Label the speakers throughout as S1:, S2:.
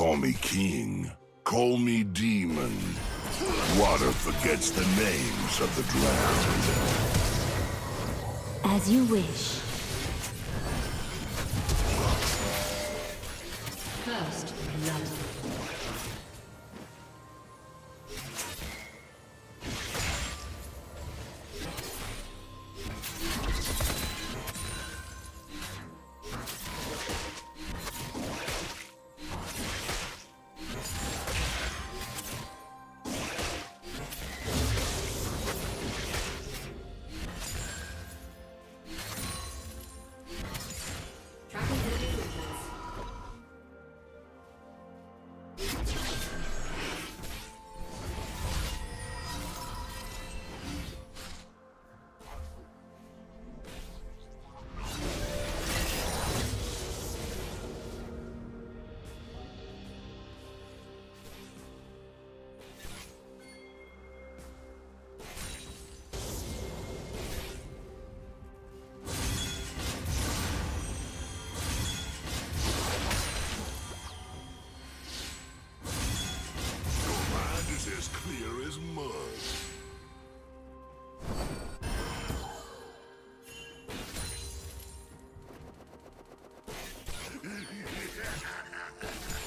S1: Call me king. Call me demon. Water forgets the names of the drowned.
S2: As you wish. First blood. Ha ha ha ha!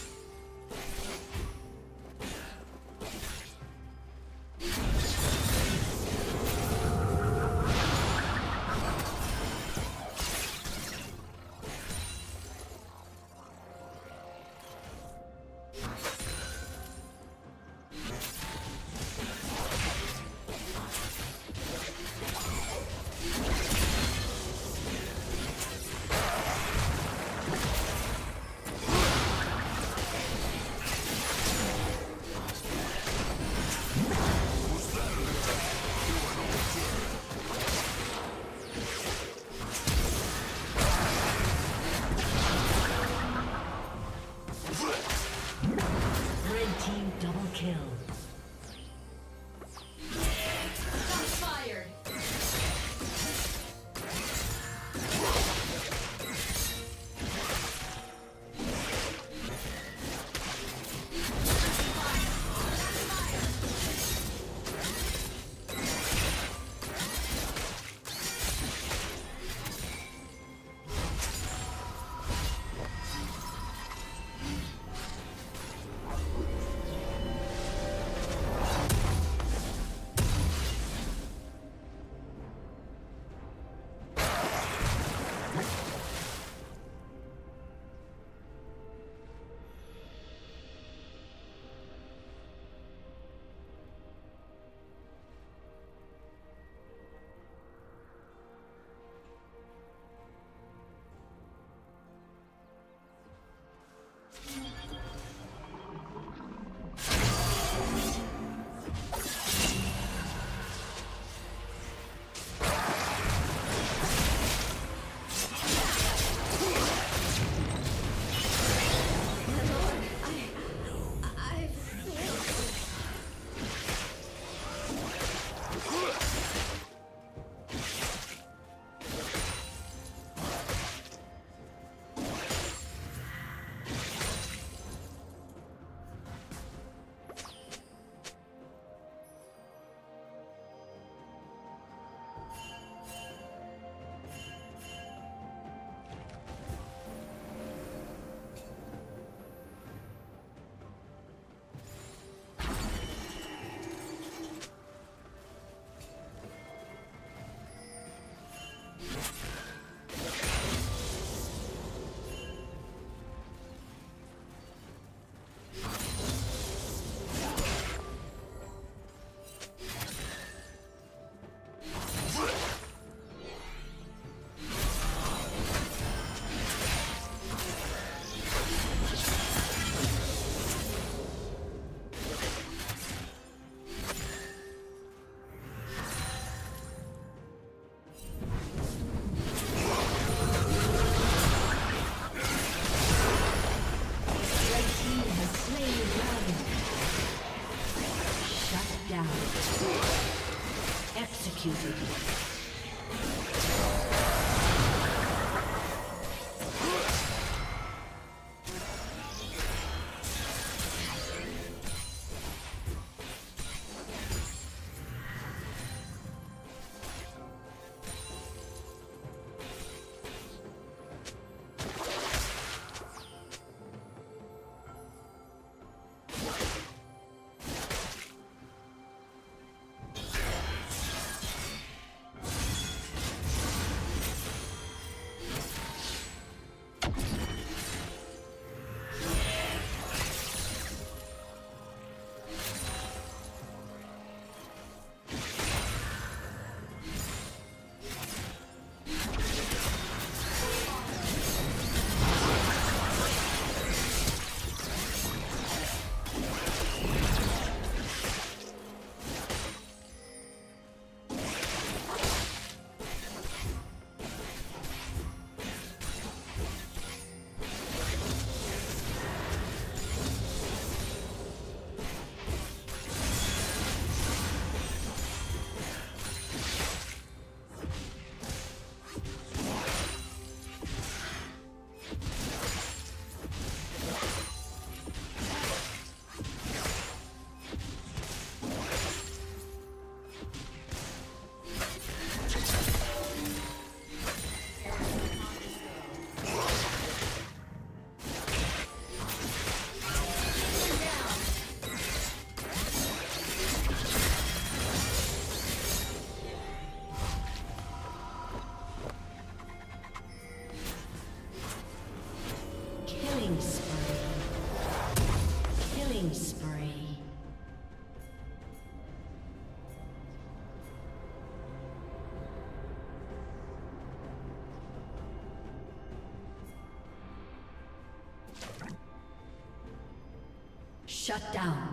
S2: Shut down.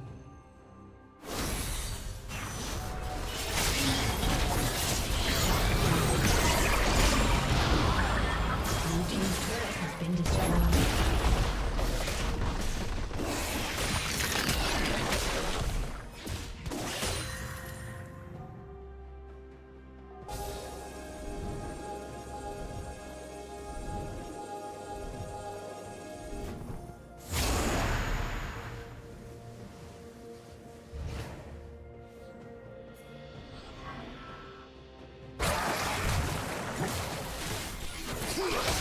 S2: Godlike.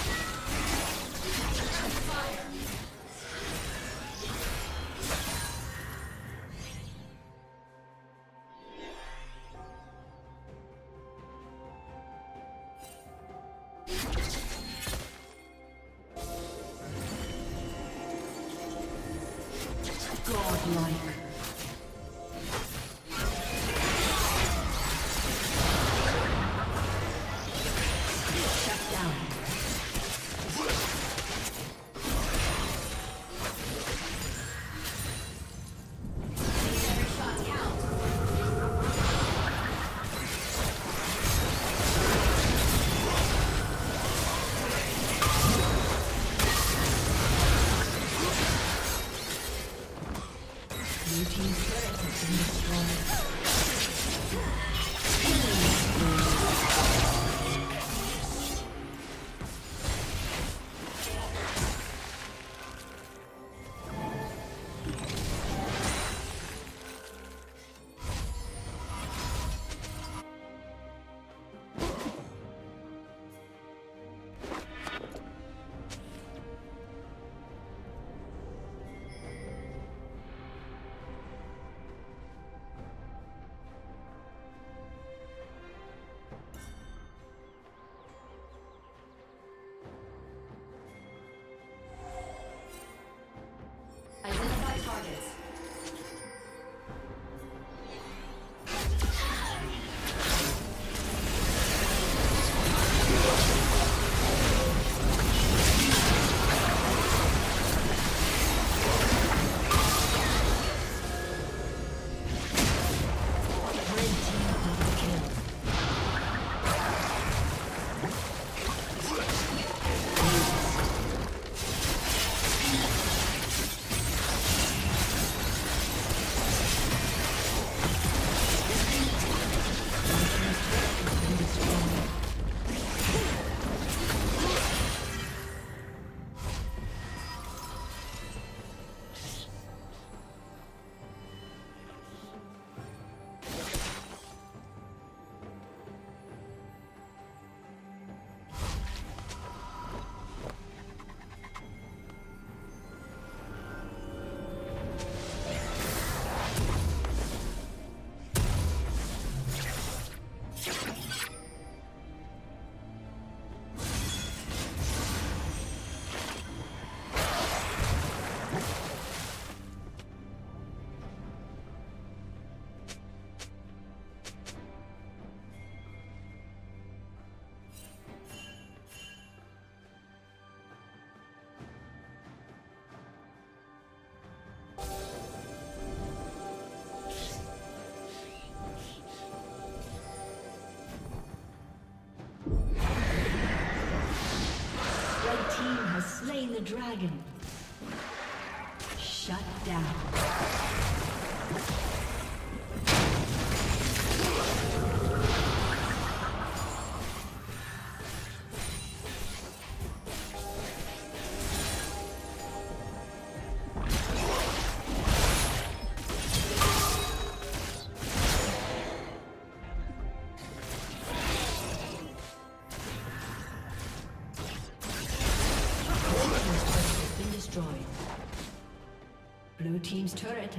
S2: The dragon.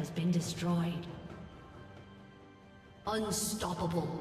S2: Has been destroyed. Unstoppable.